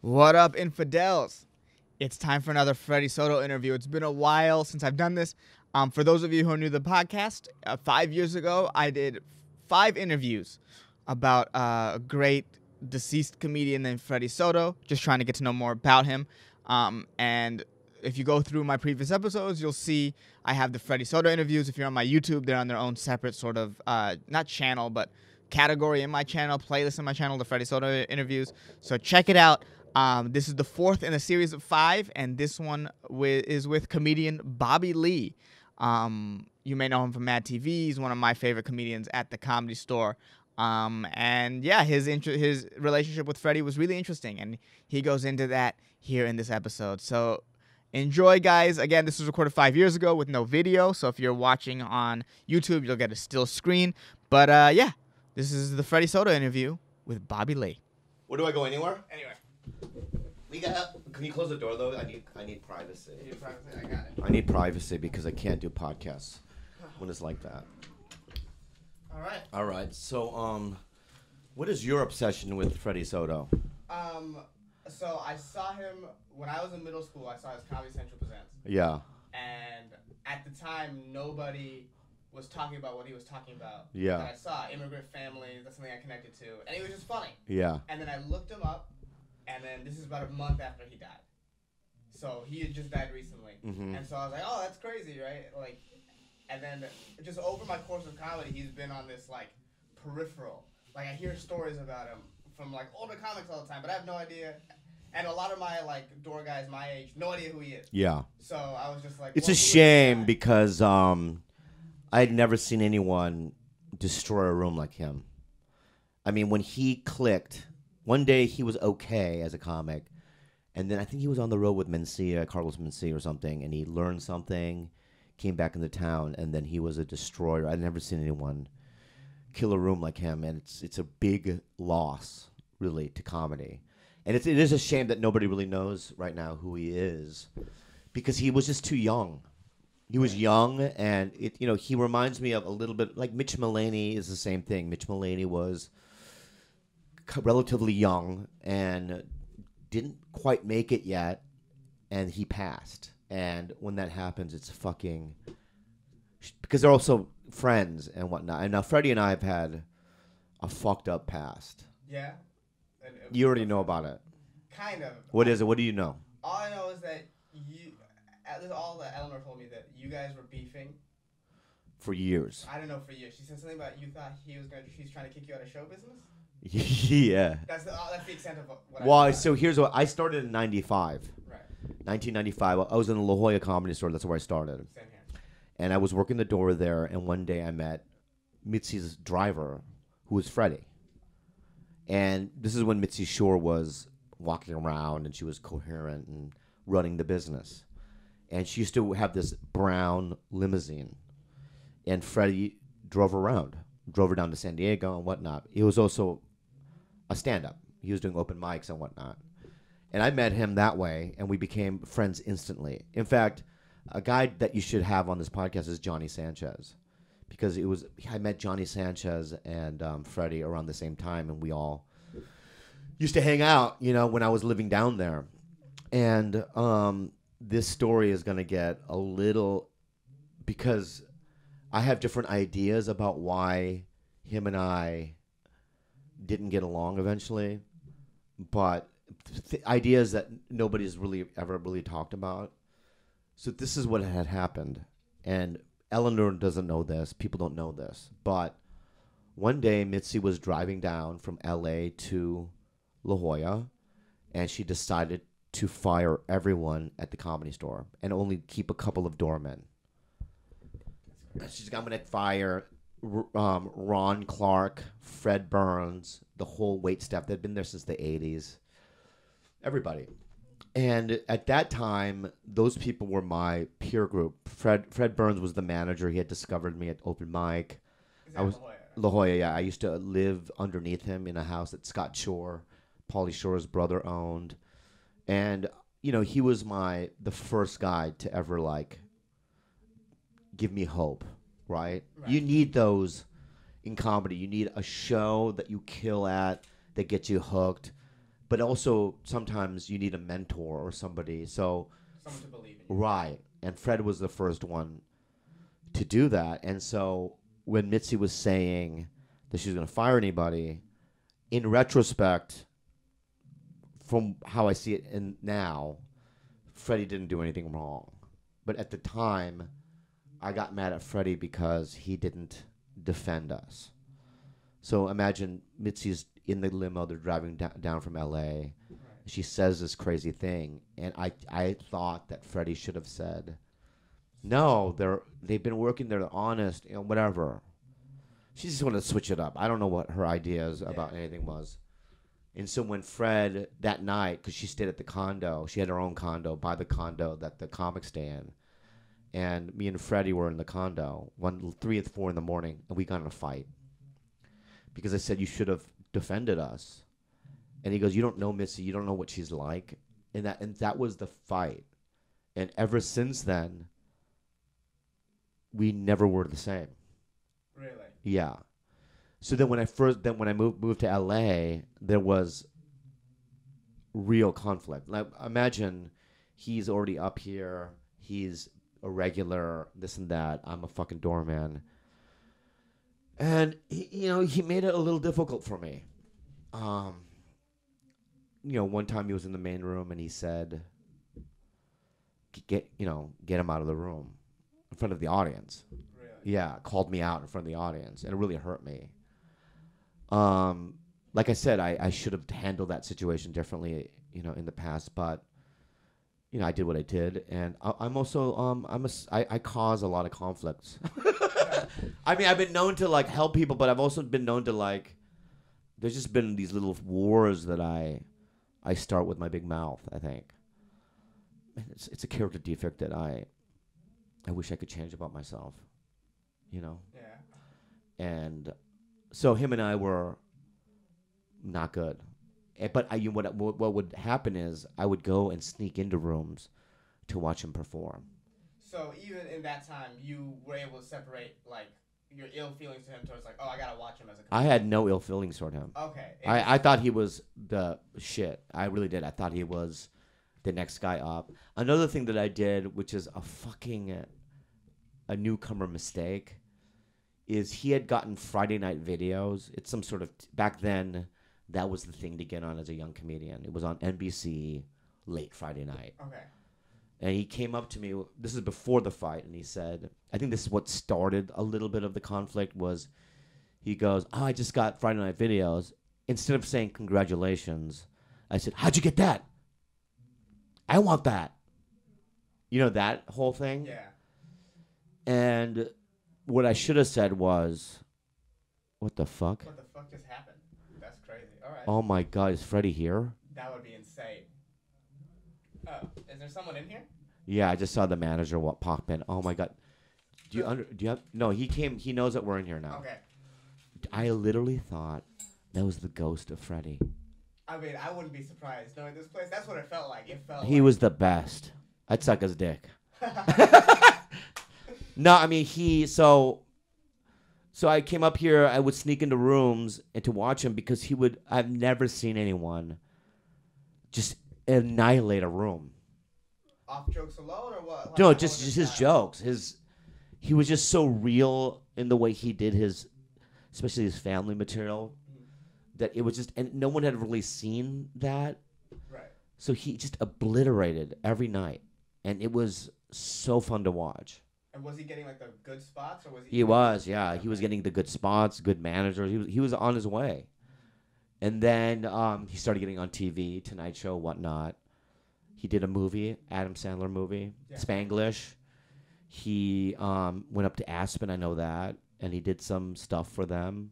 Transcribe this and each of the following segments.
What up, infidels? It's time for another Freddy Soto interview. It's been a while since I've done this. Um, for those of you who are new to the podcast, uh, five years ago, I did five interviews about uh, a great deceased comedian named Freddy Soto, just trying to get to know more about him. Um, and if you go through my previous episodes, you'll see I have the Freddy Soto interviews. If you're on my YouTube, they're on their own separate sort of, uh, not channel, but category in my channel, playlist in my channel, the Freddy Soto interviews. So check it out. Um, this is the fourth in a series of five, and this one wi- is with comedian Bobby Lee. Um, you may know him from Mad TV. He's one of my favorite comedians at the Comedy Store. Um, and yeah, his inter- his relationship with Freddy was really interesting, and he goes into that here in this episode. So enjoy, guys. Again, this was recorded five years ago with no video, so if you're watching on YouTube, you'll get a still screen. But uh, yeah, this is the Freddy Soto interview with Bobby Lee. Where do I go anywhere? Anyway, We got. Can you close the door though? I need. I need privacy. I got it. I need privacy because I can't do podcasts when it's like that. All right. All right. So, um, what is your obsession with Freddy Soto? Um, so I saw him when I was in middle school. I saw his Comedy Central presents, Yeah. and at the time, nobody was talking about what he was talking about. Yeah. That I saw immigrant families. That's something I connected to, and it was just funny. Yeah. And then I looked him up, and then this is about a month after he died. So he had just died recently, Mhm. and so I was like, "Oh, that's crazy, right?" Like, and then just over my course of comedy, he's been on this like peripheral. Like I hear stories about him from like older comics all the time, but I have no idea. And a lot of my like door guys my age, no idea who he is. Yeah. So I was just like, It's well, a who is this shame because um, I had never seen anyone destroy a room like him. I mean, when he clicked, one day he was okay as a comic, and then I think he was on the road with Mencia, Carlos Mencia or something, and he learned something, came back into town, and then he was a destroyer. I'd never seen anyone kill a room like him, and it's it's a big loss, really, to comedy. And it's, it is a shame that nobody really knows right now who he is, because he was just too young. He was young, and it you know he reminds me of a little bit like Mitch Mulaney is the same thing. Mitch Mulaney was relatively young and didn't quite make it yet, and he passed. And when that happens, it's fucking because they're also friends and whatnot. And now Freddy and I have had a fucked up past. Yeah. And You already know about it. Kind of. What is it? What do you know? All I know is that you. At least all that Eleanor told me that you guys were beefing. For years. I don't know for years. She said something about you thought he was gonna. He's trying to kick you out of show business. yeah. That's the. Uh, that's the extent of what. what Well, I so here's what I started in '95. Right. 1995. I was in the La Jolla Comedy Store. That's where I started. Same here. And I was working the door there. And one day I met Mitzi's driver, who was Freddy. And this is when Mitzi Shore was walking around and she was coherent and running the business. And she used to have this brown limousine. And Freddy drove around, drove her down to San Diego and whatnot. He was also a stand up, he was doing open mics and whatnot. And I met him that way, and we became friends instantly. In fact, a guy that you should have on this podcast is Johnny Sanchez, because it was I met Johnny Sanchez and um, Freddy around the same time, and we all used to hang out. You know, when I was living down there, and um, this story is gonna get a little because I have different ideas about why him and I didn't get along eventually, but th- ideas that nobody's really ever really talked about. So this is what had happened, and Eleanor doesn't know this. People don't know this, but one day Mitzi was driving down from L.A. to La Jolla, and she decided to fire everyone at the comedy store and only keep a couple of doormen. She's going to fire R- um, Ron Clark, Fred Burns, the whole wait staff. They'd been there since the 80s. Everybody. And at that time, those people were my peer group. Fred Fred Burns was the manager. He had discovered me at open mic. I was- La Jolla? La Jolla, yeah. I used to live underneath him in a house that Scott Shore, Pauly Shore's brother, owned. And, you know, he was my, the first guy to ever, like, give me hope, right? Right. You need those in comedy. You need a show that you kill at, that gets you hooked, but also sometimes you need a mentor or somebody. So Someone to believe in right, and Fred was the first one to do that. And so when Mitzi was saying that she was going to fire anybody, in retrospect, from how I see it in now, Freddy didn't do anything wrong. But at the time, I got mad at Freddy because he didn't defend us. So imagine Mitzi's in the limo, they're driving da- down from LA. She says this crazy thing, and I, I thought that Freddy should have said, "No, they're they've been working, they're honest, you know, whatever." She just wanted to switch it up. I don't know what her ideas about anything was. And so when Fred that night, because she stayed at the condo, she had her own condo by the condo that the comic stand, and me and Freddy were in the condo one three and four in the morning, and we got in a fight because I said you should have defended us, and he goes, "You don't know Mitzi, you don't know what she's like," and that and that was the fight, and ever since then, we never were the same. Really? Yeah. So then when I first then when I moved moved to LA, there was real conflict. Like imagine he's already up here, he's a regular, this and that. I'm a fucking doorman. And he, you know, he made it a little difficult for me. Um you know, one time he was in the main room and he said get you know, get him out of the room in front of the audience. Really? Yeah, called me out in front of the audience, and it really hurt me. Um, like I said, I, I should have handled that situation differently, you know, in the past, but you know, I did what I did, and I, I'm also um, I'm a I, I cause a lot of conflicts. I mean, I've been known to like help people, but I've also been known to like. There's just been these little wars that I, I start with my big mouth. I think. It's it's a character defect that I. I wish I could change about myself. You know Yeah. and so him and I were not good. Eh, But I, you, what what would happen is I would go and sneak into rooms to watch him perform. So even in that time, you were able to separate like your ill feelings to him towards like, oh, I gotta watch him as a. I had no ill feelings toward him. Okay. I, I thought he was the shit. I really did. I thought he was the next guy up. Another thing that I did, which is a fucking a newcomer mistake, is he had gotten Friday night videos. It's some sort of back then that was the thing to get on as a young comedian. It was on NBC late Friday night. okay. And he came up to me. This is before the fight, and he said, "I think this is what started a little bit of the conflict." Was he goes, "Oh, I just got Friday night videos." Instead of saying congratulations, I said, "How'd you get that?" I want that. You know that whole thing. Yeah. And what I should have said was, "What the fuck? What the fuck just happened? That's. All right. Oh my god, is Freddy here?" That would be insane. Oh, is there someone in here? Yeah, I just saw the manager what pop in. Oh my god. Do you under? Do you have? No, he came. He knows that we're in here now. Okay. I literally thought that was the ghost of Freddy. I mean, I wouldn't be surprised knowing this place. That's what it felt like. It felt. He like, was the best. I'd suck his dick. no, I mean he. So, so I came up here. I would sneak into rooms and to watch him because he would. I've never seen anyone just annihilate a room. off jokes alone or what? No, just just his style? jokes. His he was just so real in the way he did his, especially his family material, mm-hmm. that it was just and no one had really seen that. Right. So he just obliterated every night, and it was so fun to watch. And was he getting like the good spots or was he? He was, yeah, he was getting the good spots, good managers. He was he was on his way, and then um, he started getting on TV, Tonight Show, whatnot. He did a movie, Adam Sandler movie, Yeah. Spanglish. He um, went up to Aspen, I know that, and he did some stuff for them.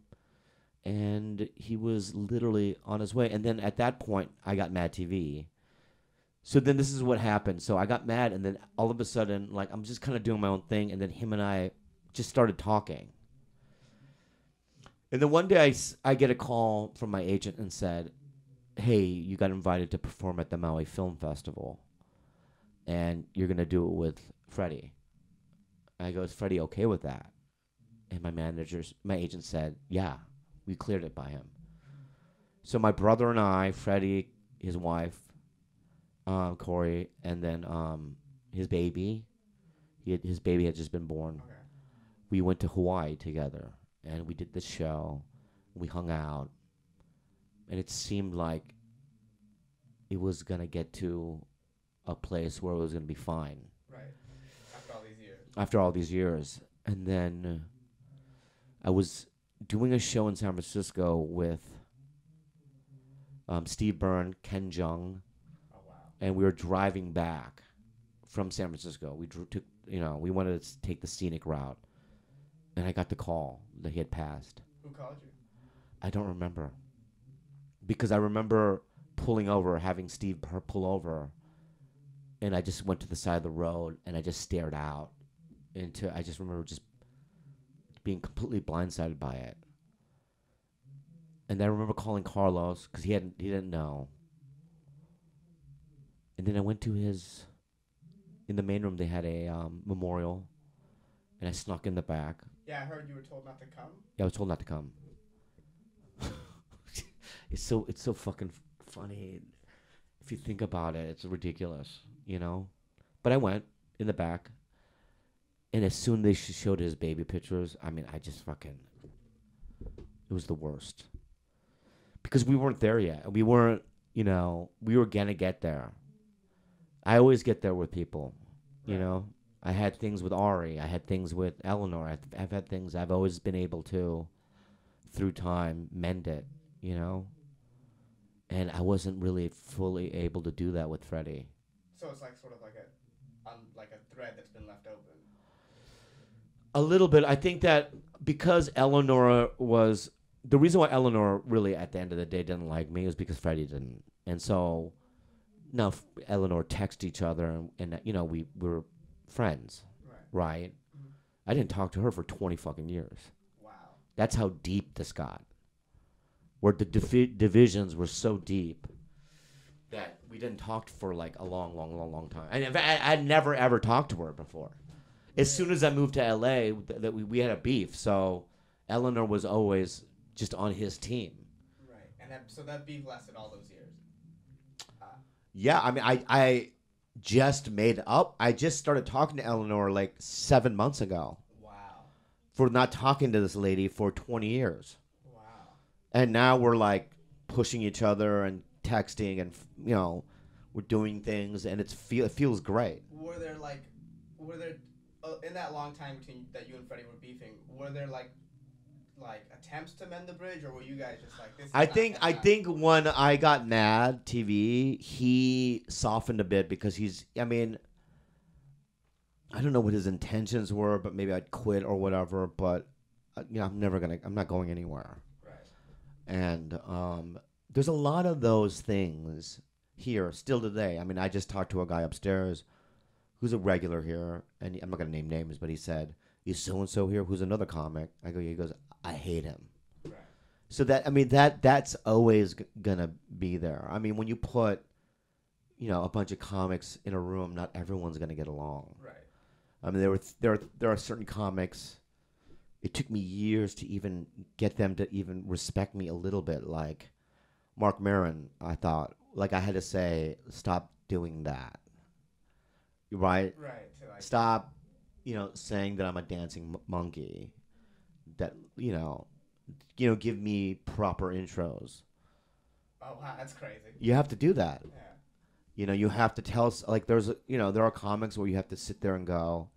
And he was literally on his way. And then at that point, I got Mad TV. So then this is what happened. So I got mad, and then all of a sudden, like I'm just kind of doing my own thing, and then him and I just started talking. And then one day I, I get a call from my agent and said, "Hey, you got invited to perform at the Maui Film Festival, and you're gonna do it with Freddy." I go, "Is Freddy okay with that?" And my managers, my agent said, "Yeah, we cleared it by him." So my brother and I, Freddy, his wife, um, Corey, and then um, his baby. He had, his baby had just been born. Okay. We went to Hawaii together, and we did the show. We hung out, and it seemed like it was gonna get to a place where it was gonna be fine Right. After all these years. after all these years. And then uh, I was doing a show in San Francisco with um, Steve Byrne, Ken Jeong. And we were driving back from San Francisco. We drew, took, you know, we wanted to take the scenic route, and I got the call that he had passed. Who called you? I don't remember because I remember pulling over, having Steve pu- pull over, and I just went to the side of the road and I just stared out into. I just remember just being completely blindsided by it. And then I remember calling Carlos because he hadn't he didn't know. And then I went to his. In the main room, they had a um, memorial, and I snuck in the back. Yeah, I heard you were told not to come. Yeah, I was told not to come. it's so it's so fucking f- funny. If you think about it, it's ridiculous, you know. But I went in the back, and as soon as they showed his baby pictures, I mean, I just fucking. It was the worst. Because we weren't there yet. We weren't, you know, we were gonna get there. I always get there with people, you Right. know. I had things with Ari. I had things with Eleanor. I've, I've had things I've always been able to, through time, mend it, you know? And I wasn't really fully able to do that with Freddy. So it's like sort of like a, um, like a thread that's been left open. A little bit. I think that because Eleanor was. The reason why Eleanor really, at the end of the day, didn't like me was because Freddy didn't. And so now F- Eleanor text each other, and, and you know, we, we were friends, Right. right? Mhm. I didn't talk to her for 20 fucking years. Wow. That's how deep this got. Where the divi- divisions were so deep that we didn't talk for like a long, long, long, long time. And fact, I, I'd never ever talked to her before. As soon as I moved to LA, th- that we, we had a beef. So Eleanor was always just on his team. Right. And that so that beef lasted all those years. Yeah, I mean, I I just made up. I just started talking to Eleanor like seven months ago Wow. for not talking to this lady for twenty years. Wow. and now we're like pushing each other and texting and you know we're doing things and it's feel it feels great Were there like, were there, uh, in that long time between that you and Freddy were beefing, were there like, like attempts to mend the bridge, or were you guys just like this? I think i think when i got mad tv he softened a bit because he's i mean i don't know what his intentions were but maybe i'd quit or whatever but uh, you know i'm never gonna i'm not going anywhere Right. and um, there's a lot of those things here still today. I mean, I just talked to a guy upstairs who's a regular here, and I'm not gonna name names, but he said, "Is so and so here?" Who's another comic? I go, he goes, "I hate him." Right. So that I mean that that's always g- gonna be there. I mean, when you put, you know, a bunch of comics in a room, not everyone's gonna get along. Right. I mean, there were there are, there are certain comics. It took me years to even get them to even respect me a little bit. Like Marc Maron, I thought like I had to say, stop doing that. Right? Right. Like. Stop, you know, saying that I'm a dancing m- monkey. That you know, you know, give me proper intros. Oh wow, that's crazy. You have to do that. Yeah. You know, you have to tell us like there's a, you know there are comics where you have to sit there and go,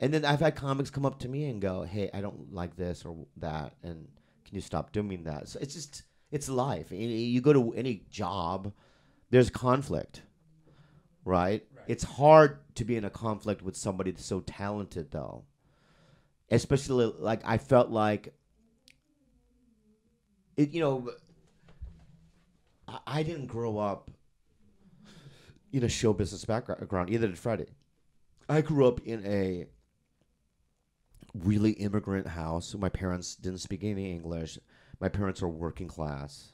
and then I've had comics come up to me and go, "Hey, I don't like this or that, and can you stop doing that?" So it's just it's life. You go to any job, there's conflict, right? Right. It's hard to be in a conflict with somebody that's so talented, though. Especially like I felt like it. You know, I, I didn't grow up in a show business background. Either did Freddie. I grew up in a really immigrant house. My parents didn't speak any English. My parents are working class.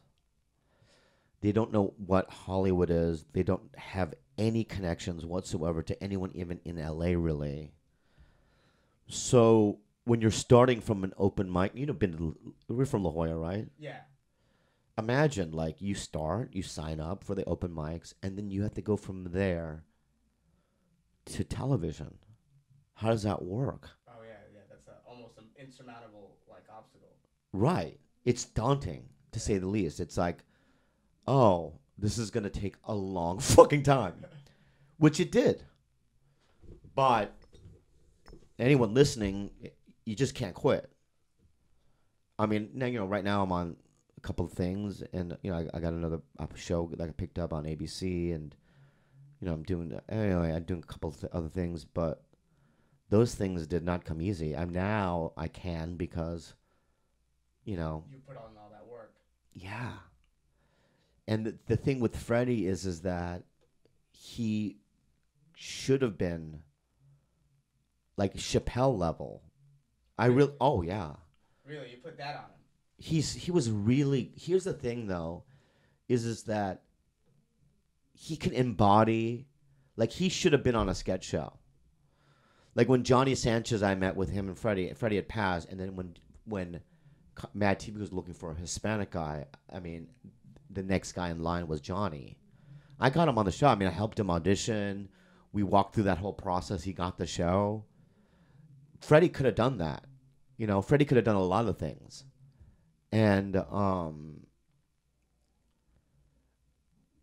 They don't know what Hollywood is. They don't have any connections whatsoever to anyone, even in LA, really. So when you're starting from an open mic, you know, been to, we're from La Jolla, right? Yeah. imagine like you start, you sign up for the open mics, and then you have to go from there to television. How does that work? Oh yeah, yeah. That's a, almost an insurmountable like obstacle. Right. It's daunting to say the least. It's like, oh, this is gonna take a long fucking time, which it did. But anyone listening, you just can't quit. I mean, now you know. Right now, I'm on a couple of things, and you know, I, I got another uh, show that I picked up on ABC, and you know, I'm doing anyway. I'm doing a couple of th- other things, but those things did not come easy. I'm now I can because, you know, You put on all that work. yeah. And the, the thing with Freddy is is that he should have been like Chappelle level. I really oh yeah. Really, you put that on him. He's he was really here's the thing though is is that he can embody like he should have been on a sketch show. Like when Johnny Sanchez I met with him and Freddy Freddy had passed and then when when Mad TV was looking for a Hispanic guy, I mean the next guy in line was Johnny. I got him on the show. I mean, I helped him audition. We walked through that whole process. He got the show. Freddy could have done that. You know, Freddy could have done a lot of things. And um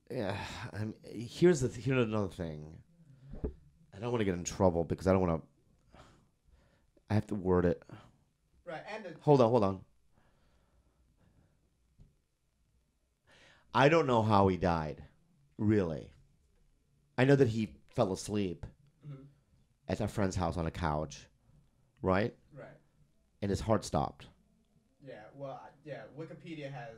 yeah, I'm, here's the th- here's another thing. I don't want to get in trouble because I don't want to I have to word it. Right, and the, Hold on, hold on. I don't know how he died, really. I know that he fell asleep Mhm. at a friend's house on a couch, right? And his heart stopped. Yeah. Well, yeah. Wikipedia has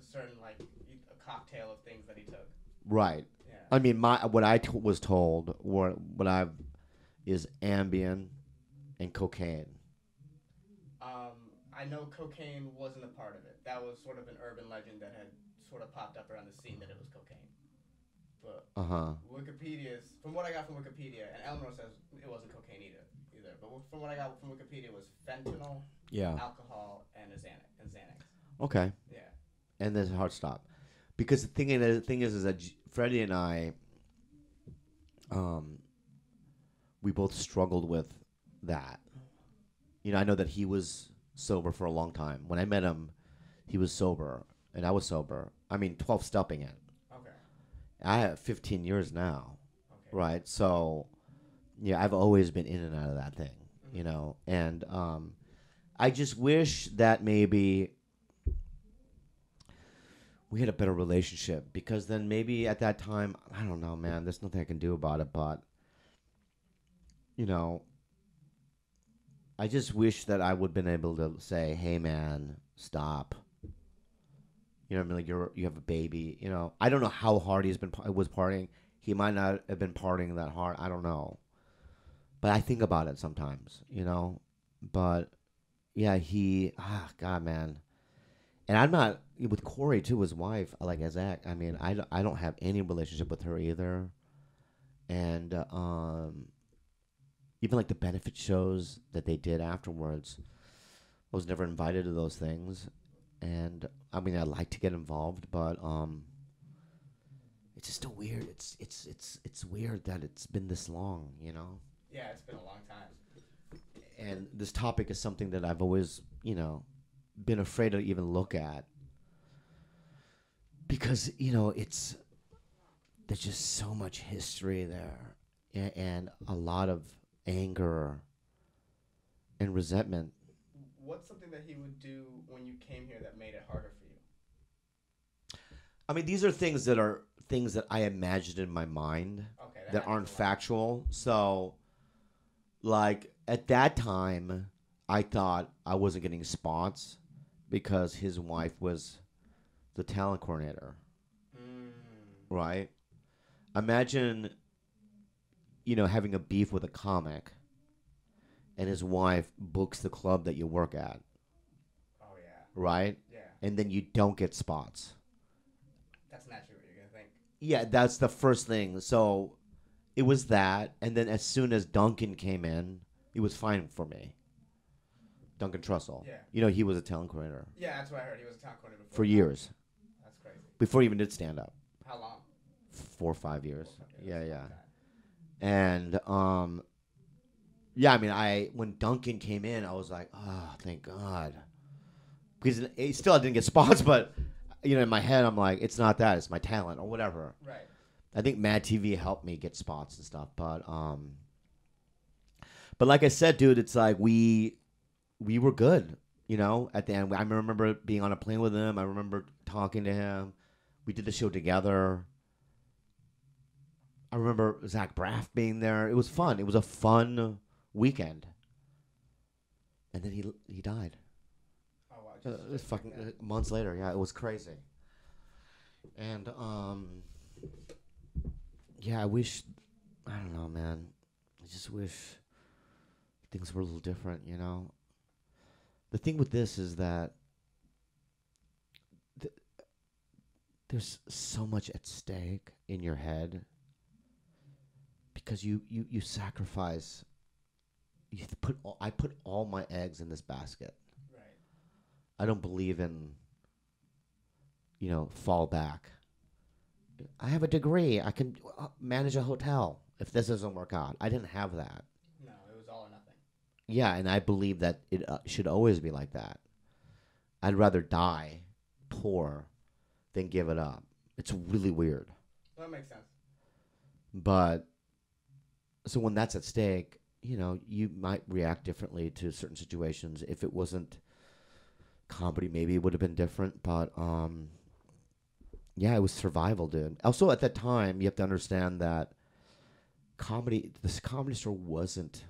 a certain like a cocktail of things that he took. Right. Yeah. I mean, my what I t- was told, what what I is Ambien and cocaine. Um, I know cocaine wasn't a part of it. That was sort of an urban legend that had sort of popped up around the scene that it was cocaine. But Uh huh. Wikipedia's, from what I got from Wikipedia, and Eleanor says it wasn't cocaine either, But from what I got from Wikipedia was fentanyl, Yeah. alcohol, and a Xanax. Xanax. Okay. Yeah. and then his heart stop, Because the thing is, the thing is, is that Freddy and I, um, we both struggled with that. You know, I know that he was sober for a long time. When I met him, he was sober, and I was sober. I mean, twelve stepping it. Okay. I have fifteen years now, Okay. right? So, yeah, I've always been in and out of that thing, you know. And um, I just wish that maybe we had a better relationship because then maybe at that time, I don't know, man. There's nothing I can do about it, but you know, I just wish that I would have been able to say, "Hey, man, stop." You know, I mean, like you're you have a baby. You know, I don't know how hard he's been was partying. He might not have been partying that hard. I don't know, but I think about it sometimes. You know, but yeah, he ah God, man. And I'm not with Corey too, his wife, like as Zach. I mean, I I don't have any relationship with her either, and uh, um, even like the benefit shows that they did afterwards, I was never invited to those things, and I mean, I'd like to get involved, but um, it's just a weird. It's it's it's it's weird that it's been this long, you know. Yeah, it's been a long time. And this topic is something that I've always, you know, been afraid to even look at because you know it's there's just so much history there and, and a lot of anger and resentment What's something that he would do when you came here that made it harder for you? i mean these are things that are things that i imagined in my mind Okay. that happens aren't factual so like at that time i thought i wasn't getting spots because his wife was the talent coordinator Mm. right? Imagine, you know, having a beef with a comic, and his wife books the club that you work at, Oh yeah. right? Yeah. And then you don't get spots. That's naturally what you're gonna think. Yeah, that's the first thing. So it was that, and then as soon as Duncan came in, it was fine for me. Duncan Trussell. Yeah. You know, he was a talent coordinator Yeah, that's what I heard. He was a talent coordinator before. for years. That's crazy. Before he even did stand up. How long? Four or five years. Okay, Yeah, yeah. time. And um, yeah, I mean, I when Duncan came in, I was like, oh, thank God, because it, it still I didn't get spots, but you know, in my head, I'm like, it's not that, it's my talent or whatever. Right. I think Mad TV helped me get spots and stuff, but um, but like I said, dude, it's like we we were good, you know. At the end, I remember being on a plane with him. I remember talking to him. We did the show together. I remember Zach Braff being there. It was fun. It was a fun weekend. And then he he died. Oh, wow. Uh, fucking uh, months later. Yeah, it was crazy. And um, yeah, I wish. I don't know, man. I just wish things were a little different. You know. The thing with this is that th- there's so much at stake in your head because you you you sacrifice. You put all, I put all my eggs in this basket. Right. I don't believe in, you know, fall back. I have a degree. I can uh, manage a hotel if this doesn't work out. I didn't have that. No, it was all or nothing. Yeah, and I believe that it uh, should always be like that. I'd rather die poor than give it up. It's really weird. Well, that makes sense. But so when that's at stake, you know, you might react differently to certain situations. If it wasn't comedy, maybe it would have been different. But um, yeah, it was survival, dude. Also, at that time, you have to understand that comedy, this comedy store wasn't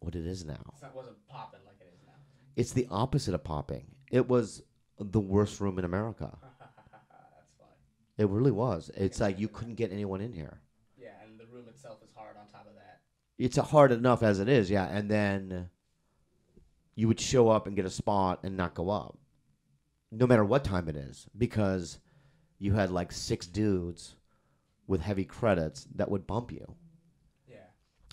what it is now. It's not wasn't popping like it is now. It's the opposite of popping. It was the worst room in America. That's fine. It really was. It's like you couldn't get anyone in here. Yeah, and the room itself is hard on top of that. it's a hard enough as it is, yeah. And then you would show up and get a spot and not go up, no matter what time it is, because you had like six dudes with heavy credits that would bump you, Yeah.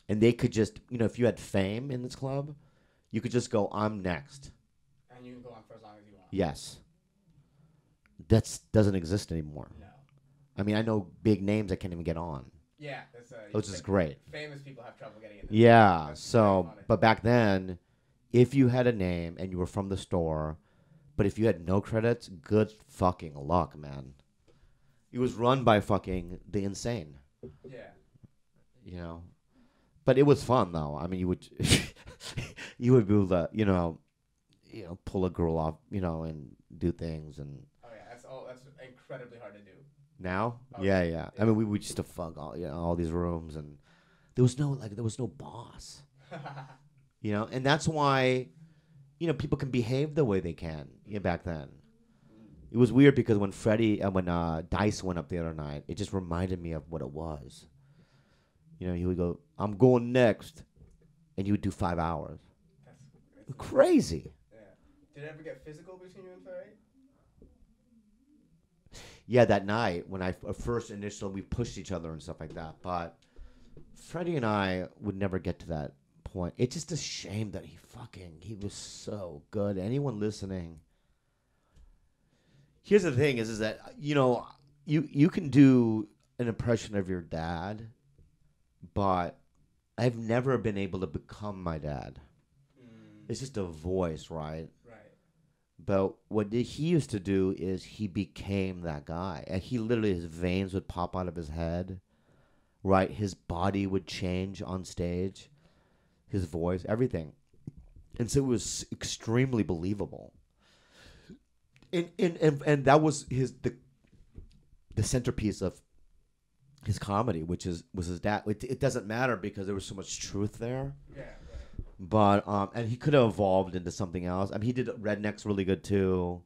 and they could just, you know, if you had fame in this club, you could just go, "I'm next." And you can go on for as long as you want. Yes, that doesn't exist anymore. No. I mean, I know big names that can't even get on, Yeah, that's uh, which is great. Famous people have trouble getting in. Yeah. That's So, but back then, if you had a name and you were from the store, but if you had no credits, good fucking luck, man. It was run by fucking the insane, Yeah. you know. But it was fun though. I mean, you would, you would be able to, you know, you know, pull a girl off, you know, and do things. And Oh yeah, that's all. That's incredibly hard to do. now, Oh, yeah, yeah. yeah. I mean, we would just to fuck all, you know, all these rooms, and there was no like, there was no boss. you know and that's why you know people can behave the way they can yeah, back then it was weird because when freddy uh, when uh, dice went up the other night it just reminded me of what it was. You know he would go i'm going next and you would do five hours. That's, that's crazy. Yeah. Did it ever get physical between you and Freddy? yeah that night when i uh, first initially we pushed each other and stuff like that but freddy and i would never get to that point. It's just a shame that he fucking he was so good. Anyone listening here's the thing is is that you know you you can do an impression of your dad but i've never been able to become my dad Mm, it's just a voice right right. but what he used to do is he became that guy. And he literally, his veins would pop out of his head, right? His body would change on stage, his voice, everything. And so it was extremely believable. And, and, and, and that was his, the, the centerpiece of his comedy, which is, was his dad. It, it doesn't matter because there was so much truth there Yeah. Right. but um, and he could have evolved into something else. I mean, he did Rednecks really good too,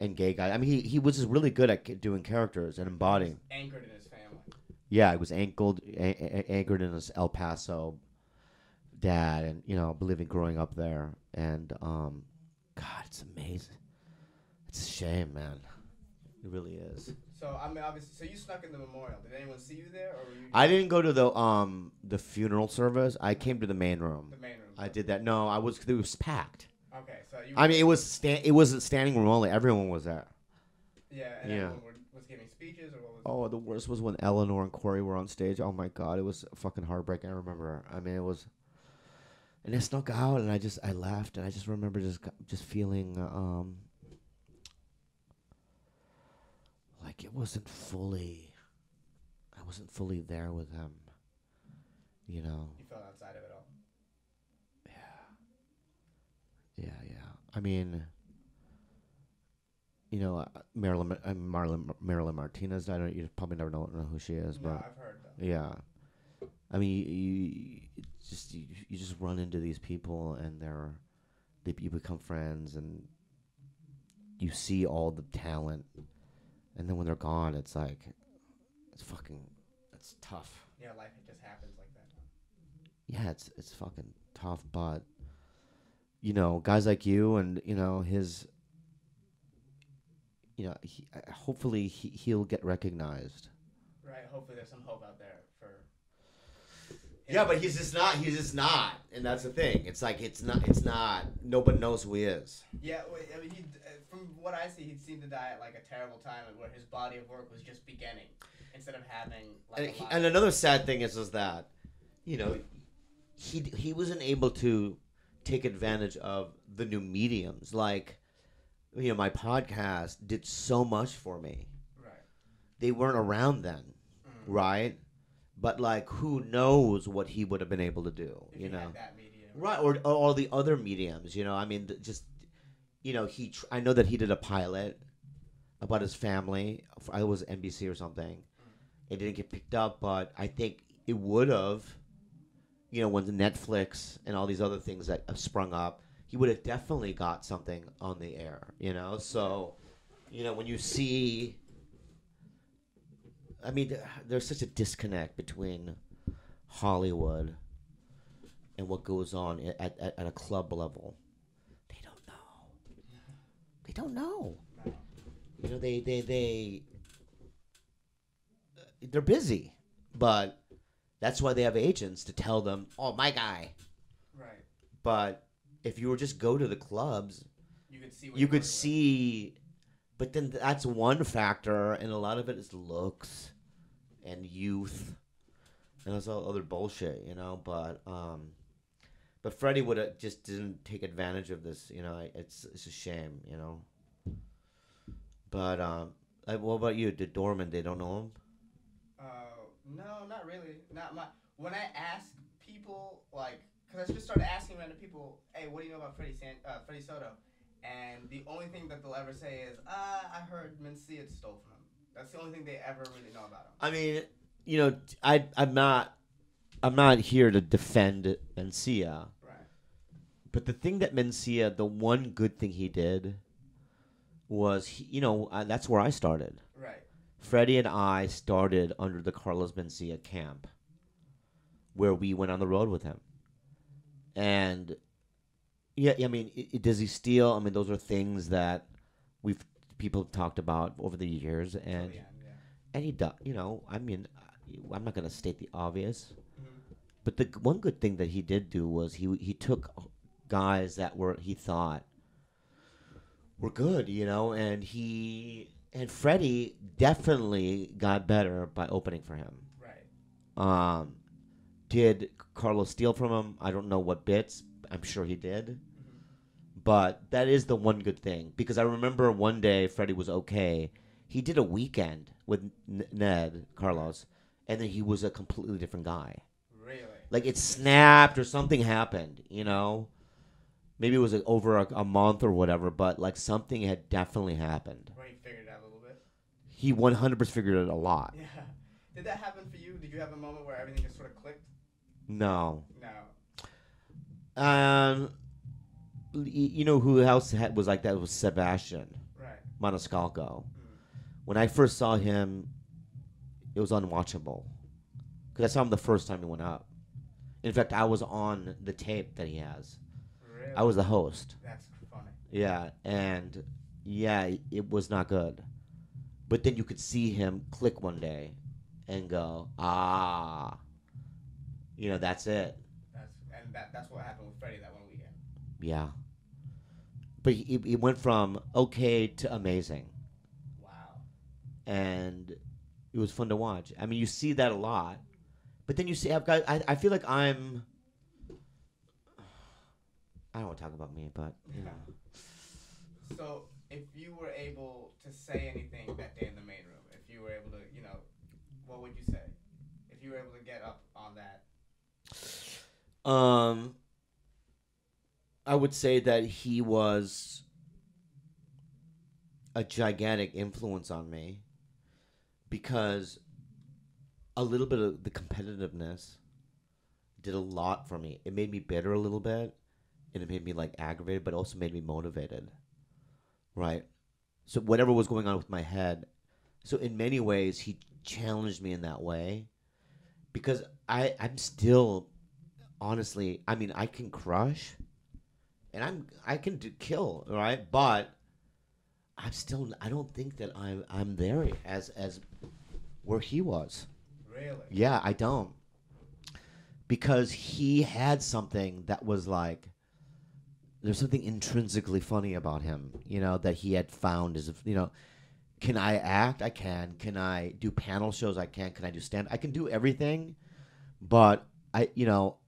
and Gay Guy. I mean, he he was just really good at doing characters and embodying. Anchored in his family. Yeah, he was anchored anchored in his El Paso dad, and you know, believing growing up there. And um, God, it's amazing. It's a shame, man. It really is. So I mean, obviously, so you snuck in the memorial. Did anyone see you there, or were you? I didn't go to the um the funeral service. I came to the main room. The main room. I did that. No, I was. It was packed. Okay, so you. I mean, it was sta- it wasn't standing room only. Everyone was there. Yeah, and Yeah. everyone was giving speeches or what was? Oh, the worst was when Eleanor and Corey were on stage. Oh my god, it was fucking heartbreaking. I remember. I mean, it was. And I snuck out, and I just I laughed, and I just remember just just feeling um like it wasn't fully. I wasn't fully there with him. You know. You felt outside of it all. Yeah. Yeah, yeah. I mean you know, uh, Marilyn, uh, Marilyn, Marilyn Martinez. I don't. You probably never know, know who she is, no, but I've heard that. Yeah, I mean, you, you just you, you, just run into these people, and they're they you become friends, and you see all the talent, and then when they're gone, it's like it's fucking it's tough. Yeah, life just happens like that. Yeah, it's it's fucking tough, but you know, guys like you and you know his you know, he, uh, hopefully he, he'll get recognized. Right. Hopefully, there's some hope out there. Yeah, but he's just not. He's just not, and that's the thing. It's like it's not. It's not. Nobody knows who he is. Yeah, I mean, he, uh, from what I see, he seemed to die at like a terrible time, where his body of work was just beginning instead of having. Like, and, he, and another sad thing is, is that, you know, he he wasn't able to take advantage of the new mediums like you know, my podcast did so much for me. Right. They weren't around then, mm-hmm. right? But like, who knows what he would have been able to do? If you know, right? Or, or all the other mediums. You know, I mean, just you know, he. Tr- I know that he did a pilot about his family. I was NBC or something. Mm-hmm. It didn't get picked up, but I think it would have. You know, when the Netflix and all these other things that have sprung up, he would have definitely got something on the air, you know? So, you know, when you see I mean, there's such a disconnect between Hollywood and what goes on at, at, at a club level. They don't know. They don't know. You know, they they they uh, they're busy, but that's why they have agents to tell them, "Oh, my guy." Right. But if you were just go to the clubs, you could see. you could see, but then that's one factor, and a lot of it is looks and youth, and that's all other bullshit, you know. But um, but Freddy would have just didn't take advantage of this, you know. It's it's a shame, you know. But um, I, what about you? Did Dorman? They don't know him. Uh, no, not really. Not my. When I ask people like because I just started asking random people, "Hey, what do you know about Freddy San- uh, Freddy Soto?" And the only thing that they'll ever say is, "Uh, I heard Mencia stole from him." That's the only thing they ever really know about him. I mean, you know, I I'm not I'm not here to defend Mencia. Right. But the thing that Mencia, the one good thing he did was, he, you know, uh, that's where I started. Right. Freddy and I started under the Carlos Mencia camp, where we went on the road with him and yeah, I mean, it, it, does he steal? I mean, those are things that we've people have talked about over the years, and oh, yeah, yeah. and he does. You know, I mean, I'm not going to state the obvious, mm-hmm. but the one good thing that he did do was he he took guys that were he thought were good, you know, and he and Freddy definitely got better by opening for him. Right. Um, did Carlos steal from him? I don't know what bits. I'm sure he did. But that is the one good thing because I remember one day Freddy was okay. He did a weekend with N- Ned Carlos, and then he was a completely different guy. Really? Like it snapped or something happened, you know. Maybe it was like over a, a, month or whatever, but like something had definitely happened. Where he figured it out a little bit. He 100% figured it a lot. Yeah. Did that happen for you? Did you have a moment where everything just sort of clicked? No. No. Um, you know who else had, was like that was Sebastian. Right. Maniscalco. Mm. When I first saw him, it was unwatchable. Because I saw him the first time he went up. In fact, I was on the tape that he has. Really? I was the host. That's funny. Yeah, and yeah, it was not good. But then you could see him click one day and go, ah, you know, that's it. That's and that, that's what happened with Freddy that one. Yeah. But he, he went from okay to amazing. Wow. and it was fun to watch. I mean, you see that a lot, but then you see I've got. I, I feel like I'm. I don't want to talk about me, but you know. So, if you were able to say anything that day in the main room, if you were able to, you know, what would you say? If you were able to get up on that. Um, I would say that he was a gigantic influence on me because a little bit of the competitiveness did a lot for me. It made me bitter a little bit, and it made me like aggravated, but also made me motivated. Right. So whatever was going on with my head, so in many ways he challenged me in that way, because I I'm still, honestly, I mean I can crush, and I'm I can do, kill right, but I'm still I don't think that I'm I'm there as as where he was. Really? Yeah, I don't. Because he had something that was like there's something intrinsically funny about him, you know, that he had found as you know, can I act? I can. Can I do panel shows? I can. Can I do stand? I can do everything, but I, you know,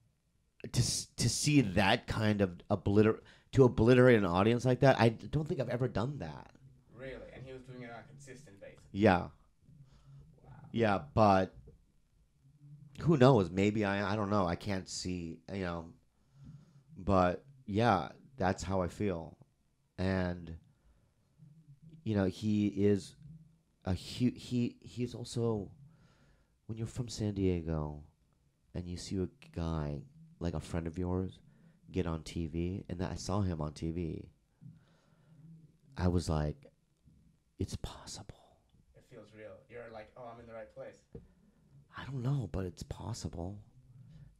to to see that kind of obliter to obliterate an audience like that, I don't think I've ever done that. Really? And he was doing it on a consistent basis. Yeah. Wow. Yeah, but who knows? Maybe I I don't know. I can't see, you know. But yeah, that's how I feel. And you know, he is a hu- he he's also when you're from San Diego and you see a guy like a friend of yours get on TV and I saw him on TV. I was like it's possible. It feels real. You're like, oh, I'm in the right place. I don't know, but it's possible.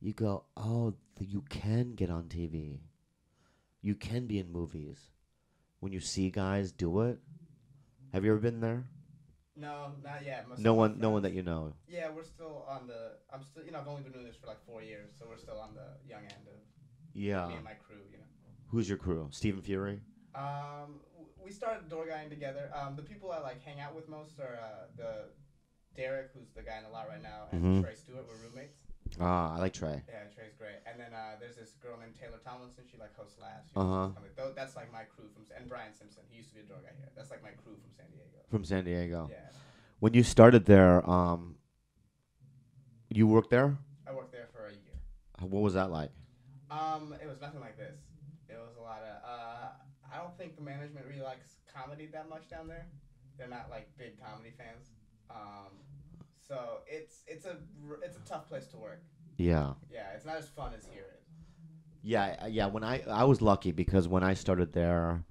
You go, oh, th- you can get on TV. You can be in movies. When you see guys do it, have you ever been there? No, not yet. Most No one, no one that you know. Yeah, we're still on the. I'm still. You know, I've only been doing this for like four years, so we're still on the young end of Yeah. me and my crew. You know. Who's your crew? Stephen Fury. Um, we started door guying together. Um, the people I like hang out with most are uh, the Derek, who's the guy in the lot right now, and Mhm. Trey Stewart. We're roommates. Ah, I like Trey. Yeah, Trey's great. And then uh, there's this girl named Taylor Tomlinson. She like hosts labs. Uh-huh. Tho- That's like my crew from. And Brian Simpson. He used to be a door guy here. That's like my crew from San Diego. From San Diego. Yeah, When you started there, um, you worked there. I worked there for a year. Uh, What was that like? Um, it was nothing like this. It was a lot of. Uh, I don't think the management really likes comedy that much down there. They're not like big comedy fans. Um, so it's it's a it's a tough place to work. Yeah. Yeah, it's not as fun as here. Yeah, uh, yeah. When I I was lucky because when I started there,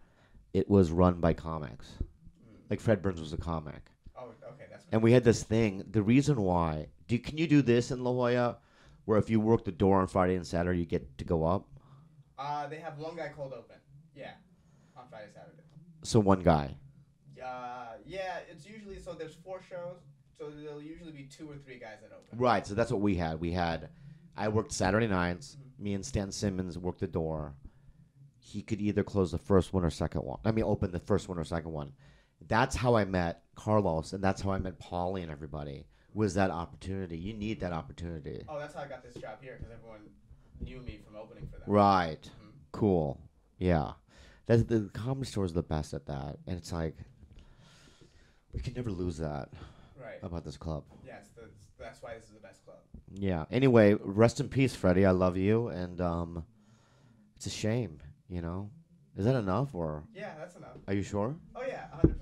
it was run by comics. Mm. Like Fred Burns was a comic. Oh, okay, that's. And we had this thing. The reason why, do can you do this in La Jolla, where if you work the door on Friday and Saturday, you get to go up? Uh, they have one guy cold open. Yeah, on Friday, Saturday. So one guy. Uh, yeah, it's usually so. There's four shows, so there'll usually be two or three guys that open. Right. So that's what we had. We had. I worked Saturday nights. Me and Stan Simmons worked the door. He could either close the first one or second one. I mean, open the first one or second one. That's how I met Carlos, and that's how I met Paulie and everybody. Was that opportunity? You need that opportunity. Oh, that's how I got this job here because everyone knew me from opening for them. Right. Mhm. Cool. Yeah. That's the comedy store is the best at that, and it's like we can never lose that Right. about this club. Yes, that's, that's why this is the best club. Yeah. Anyway, rest in peace, Freddy. I love you, and um, it's a shame. You know, is that enough, or Yeah, that's enough. are you sure? Oh yeah, 100%.